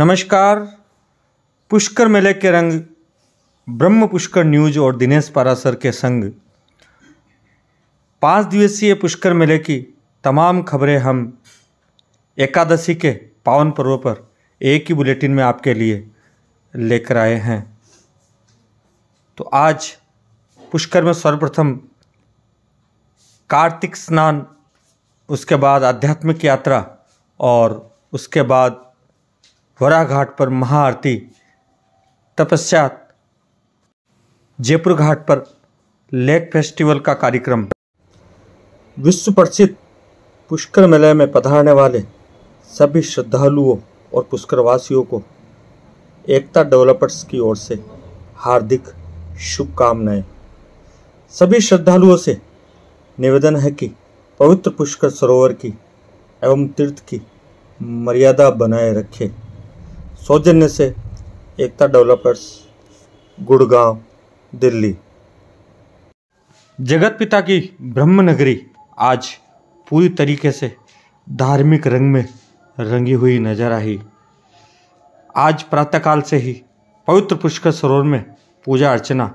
नमस्कार। पुष्कर मेले के रंग, ब्रह्म पुष्कर न्यूज़ और दिनेश पारासर के संग। पाँच दिवसीय पुष्कर मेले की तमाम खबरें हम एकादशी के पावन पर्व पर एक ही बुलेटिन में आपके लिए लेकर आए हैं। तो आज पुष्कर में सर्वप्रथम कार्तिक स्नान, उसके बाद आध्यात्मिक यात्रा और उसके बाद वरा घाट पर महाआरती, तपस्यात जयपुर घाट पर लेक फेस्टिवल का कार्यक्रम। विश्व प्रसिद्ध पुष्कर मेले में पधारने वाले सभी श्रद्धालुओं और पुष्करवासियों को एकता डेवलपर्स की ओर से हार्दिक शुभकामनाएँ। सभी श्रद्धालुओं से निवेदन है कि पवित्र पुष्कर सरोवर की एवं तीर्थ की मर्यादा बनाए रखें। सौजन्य से एकता डेवलपर्स, गुड़गांव, दिल्ली। जगत पिता की ब्रह्म नगरी आज पूरी तरीके से धार्मिक रंग में रंगी हुई नज़र आई। आज प्रातःकाल से ही पवित्र पुष्कर सरोवर में पूजा अर्चना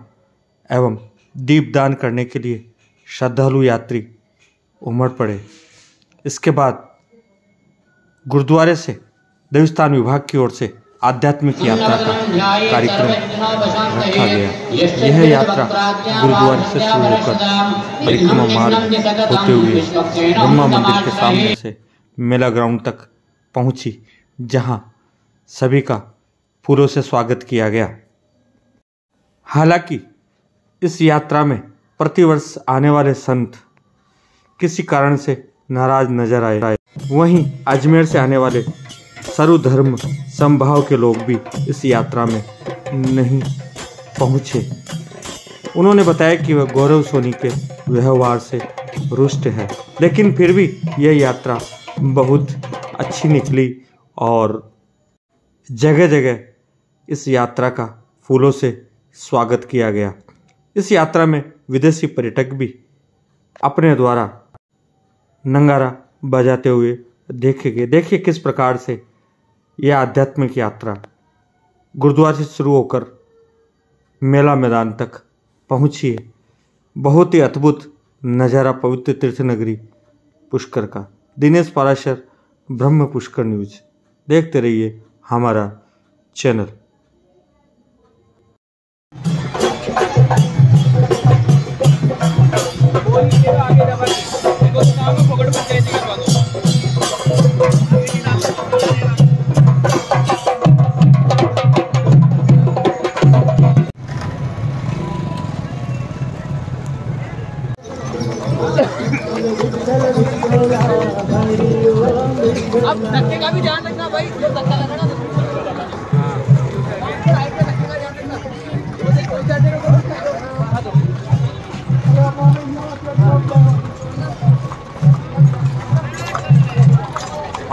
एवं दीपदान करने के लिए श्रद्धालु यात्री उमड़ पड़े। इसके बाद गुरुद्वारे से देवस्थान विभाग की ओर से आध्यात्मिक यात्रा का कार्यक्रम रखा गया। यह यात्रा गुरुद्वारे से शुरू होकर परिक्रमा मार्ग होते हुए ब्रह्मा मंदिर के सामने से मेला ग्राउंड तक पहुँची, जहाँ सभी का फूलों से स्वागत किया गया। हालाँकि इस यात्रा में प्रतिवर्ष आने वाले संत किसी कारण से नाराज़ नज़र आए। वहीं अजमेर से आने वाले सर्वधर्म संभाव के लोग भी इस यात्रा में नहीं पहुँचे। उन्होंने बताया कि वह गौरव सोनी के व्यवहार से रुष्ट है, लेकिन फिर भी यह यात्रा बहुत अच्छी निकली और जगह जगह इस यात्रा का फूलों से स्वागत किया गया। इस यात्रा में विदेशी पर्यटक भी अपने द्वारा नंगारा बजाते हुए देखे गए। देखिए किस प्रकार से यह आध्यात्मिक यात्रा गुरुद्वारे से शुरू होकर मेला मैदान तक पहुँची है। बहुत ही अद्भुत नज़ारा पवित्र तीर्थ नगरी पुष्कर का। दिनेश पाराशर, ब्रह्म पुष्कर न्यूज़। देखते रहिए हमारा चैनल। अब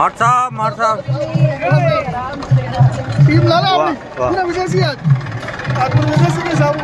मार साहब मार साहब टीम ला ला पूरा. पुन्हा विजयसिंह आहेत आपण विजयसिंह साहेब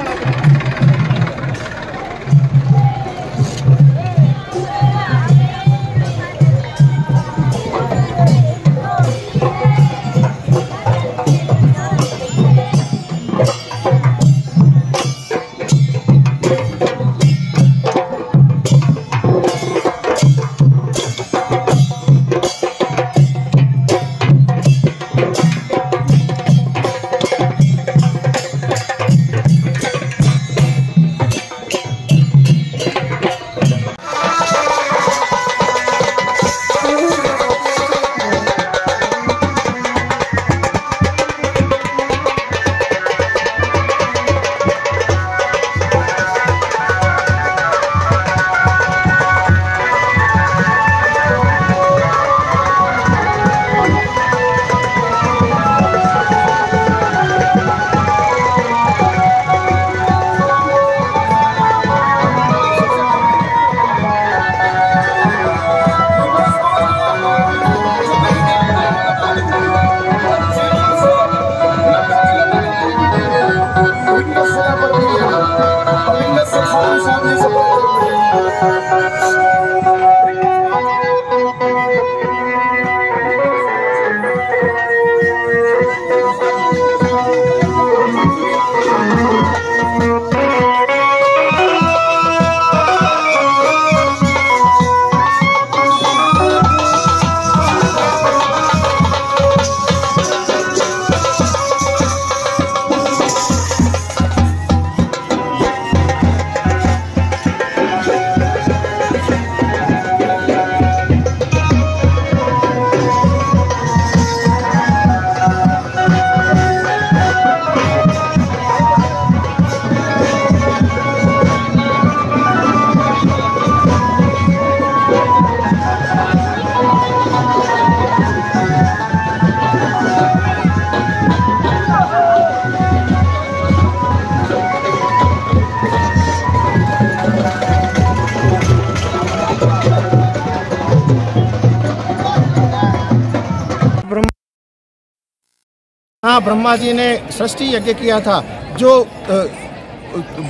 ब्रह्मा जी ने सृष्टि यज्ञ किया था जो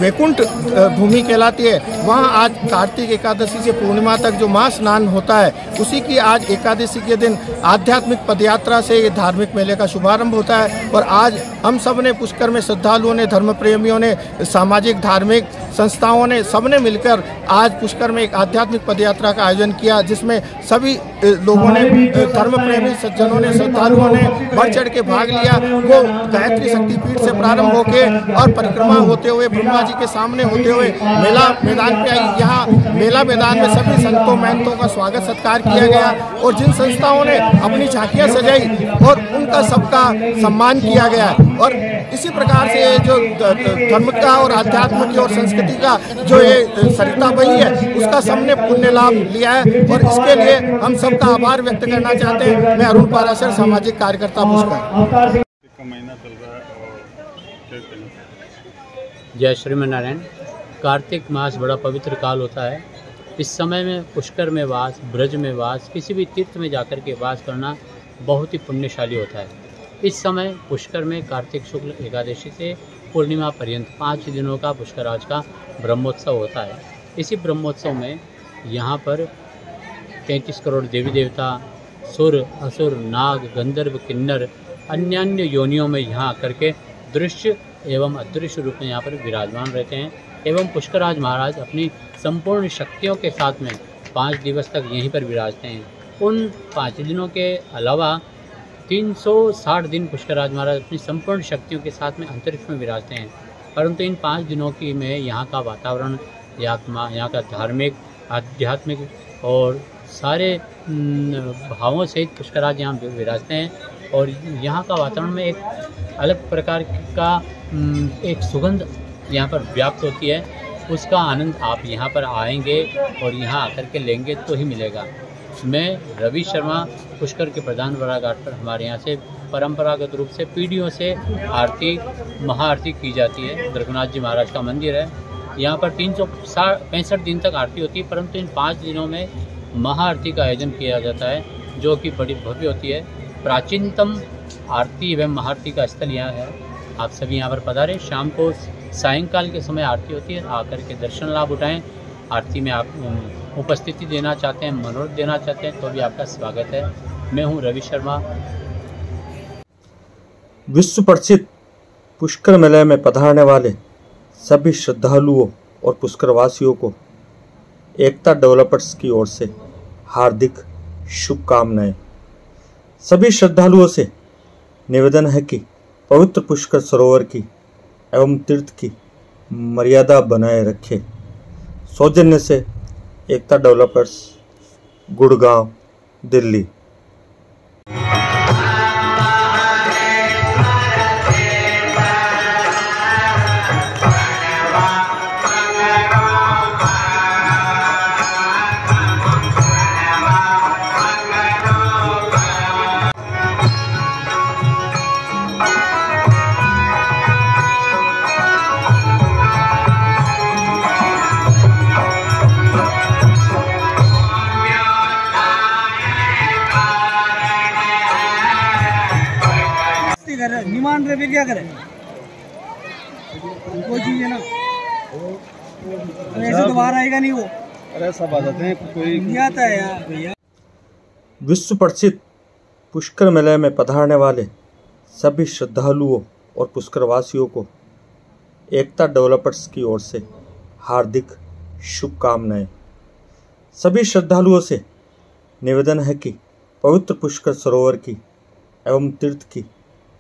वैकुंठ भूमि कहलाती है। वहाँ आज कार्तिक एकादशी से पूर्णिमा तक जो माह स्नान होता है उसी की आज एकादशी के दिन आध्यात्मिक पदयात्रा से ये धार्मिक मेले का शुभारंभ होता है और आज हम सबने पुष्कर में श्रद्धालुओं ने धर्म प्रेमियों ने सामाजिक धार्मिक संस्थाओं ने सबने मिलकर आज पुष्कर में एक आध्यात्मिक पदयात्रा का आयोजन किया जिसमें सभी लोगों ने धर्म प्रेमी सज्जनों ने श्रद्धालुओं ने बढ़ चढ़ के भाग लिया। वो गायत्री शक्तिपीठ से प्रारंभ होके और परिक्रमा होते हुए ब्रह्मा जी के सामने होते हुए मेला मैदान पे आई। यहाँ मेला मैदान में सभी संतों, महंतों का स्वागत, सत्कार किया गया और जिन संस्थाओं ने अपनी झांकियाँ सजाई और उनका सबका सम्मान किया गया। और इसी प्रकार से जो धर्म का और आध्यात्म की और संस्कृति का जो ये सरिता बही है, उसका सबने पुण्य लाभ लिया है और इसके लिए हम सबका आभार व्यक्त करना चाहते हैं। मैं अरुण पाराशर, सामाजिक कार्यकर्ता पुष्कर का महीना चल रहा है और क्या कहना जय श्रीमन नारायण कार्तिक मास बड़ा पवित्र काल होता है। इस समय में पुष्कर में वास, ब्रज में वास, किसी भी तीर्थ में जाकर के वास करना बहुत ही पुण्यशाली होता है। इस समय पुष्कर में कार्तिक शुक्ल एकादशी से पूर्णिमा पर्यंत पाँच दिनों का पुष्कराज का ब्रह्मोत्सव होता है। इसी ब्रह्मोत्सव में यहाँ पर तैंतीस करोड़ देवी देवता, सुर, असुर, नाग, गंधर्व, किन्नर अन्य अन्य योनियों में यहाँ आकर के दृश्य एवं अदृश्य रूप में यहाँ पर विराजमान रहते हैं। एवं पुष्कराज महाराज अपनी संपूर्ण शक्तियों के साथ में पाँच दिवस तक यहीं पर विराजते हैं। उन पाँच दिनों के अलावा 360 दिन पुष्कराज महाराज अपनी संपूर्ण शक्तियों के साथ में अंतरिक्ष में विराजते हैं। परंतु इन पाँच दिनों की में यहाँ का वातावरण यहाँ यहाँ का धार्मिक, आध्यात्मिक और सारे भावों सहित पुष्कराज यहाँ विराजते हैं। और यहाँ का वातावरण में एक अलग प्रकार का एक सुगंध यहाँ पर व्याप्त होती है। उसका आनंद आप यहाँ पर आएँगे और यहाँ आकर के लेंगे तो ही मिलेगा। मैं रवि शर्मा, पुष्कर के प्रधान वराघाट पर हमारे यहाँ से परंपरागत रूप से पीढ़ियों से आरती, महाआरती की जाती है। दुर्गनाथ जी महाराज का मंदिर है। यहाँ पर तीन सौ, पैंसठ दिन तक आरती होती है, परंतु इन पाँच दिनों में महाआरती का आयोजन किया जाता है, जो कि बड़ी भव्य होती है। प्राचीनतम आरती एवं महाआरती का स्थल यहाँ है। आप सभी यहाँ पर पधारें। शाम को सायंकाल के समय आरती होती है। आकर के दर्शन लाभ उठाएँ। आरती में आप उपस्थिति देना चाहते हैं, मनोरथ देना चाहते हैं तो भी आपका स्वागत है। मैं हूँ रवि शर्मा। विश्व प्रसिद्ध पुष्कर मेले में पधारने वाले सभी श्रद्धालुओं और पुष्करवासियों को एकता डेवलपर्स की ओर से हार्दिक शुभकामनाएँ। सभी श्रद्धालुओं से निवेदन है कि पवित्र पुष्कर सरोवर की एवं तीर्थ की मर्यादा बनाए रखे। सौजन्य से एकता डेवलपर्स, गुड़गांव, दिल्ली। कर रहे निमान रहे फिर क्या करे? कोई चीज़ है ना? तो ऐसे तो बाहर आएगा नहीं वो। अरे सब आ जाते हैं कोई नहीं आता है यार भैया। विश्व प्रसिद्ध पुष्कर मेले में पधारने वाले सभी श्रद्धालुओं और पुष्करवासियों को एकता डेवलपर्स की ओर से हार्दिक शुभकामनाएँ। सभी श्रद्धालुओं से निवेदन है कि पवित्र पुष्कर सरोवर की एवं तीर्थ की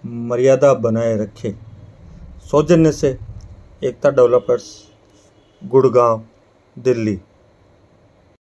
मर्यादा बनाए रखें। सौजन्य से एकता डेवलपर्स गुड़गांव दिल्ली।